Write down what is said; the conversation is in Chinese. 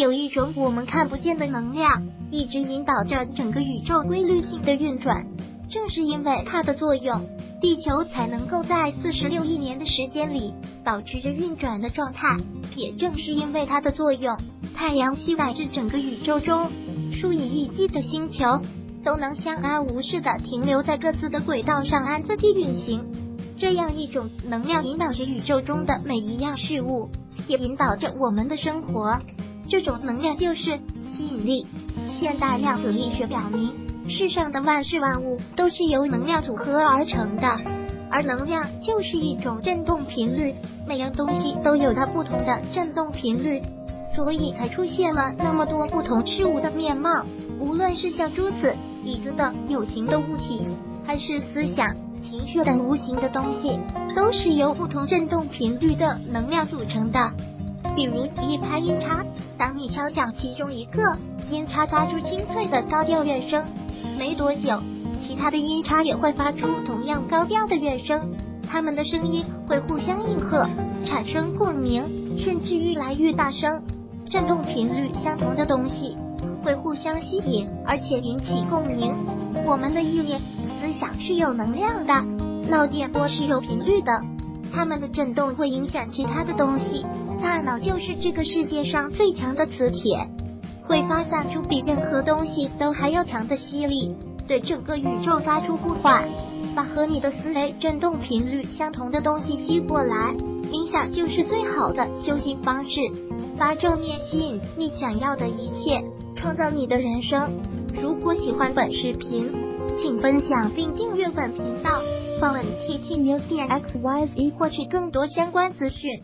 有一种我们看不见的能量，一直引导着整个宇宙规律性的运转。正是因为它的作用，地球才能够在四十六亿年的时间里保持着运转的状态。也正是因为它的作用，太阳系乃至整个宇宙中数以亿计的星球都能相安无事的停留在各自的轨道上按自己运行。这样一种能量引导着宇宙中的每一样事物，也引导着我们的生活。这种能量就是吸引力。现代量子力学表明。世上的万事万物都是由能量组合而成的，而能量就是一种振动频率，每样东西都有它不同的振动频率，所以才出现了那么多不同事物的面貌。无论是像珠子、椅子等有形的物体，还是思想、情绪等无形的东西，都是由不同振动频率的能量组成的。比如一拍音叉，当你敲响其中一个音叉，发出清脆的高调乐声。没多久，其他的音叉也会发出同样高调的乐声，它们的声音会互相应和，产生共鸣，甚至越来越大声。振动频率相同的东西会互相吸引，而且引起共鸣。我们的意念、思想是有能量的，脑电波是有频率的，它们的震动会影响其他的东西。大脑就是这个世界上最强的磁铁。会发散出比任何东西都还要强的吸力，对整个宇宙发出呼唤，把和你的思维振动频率相同的东西吸过来。冥想就是最好的修行方式，发正面吸引你想要的一切，创造你的人生。如果喜欢本视频，请分享并订阅本频道，访问 T T News 点 X Y Z 获取更多相关资讯。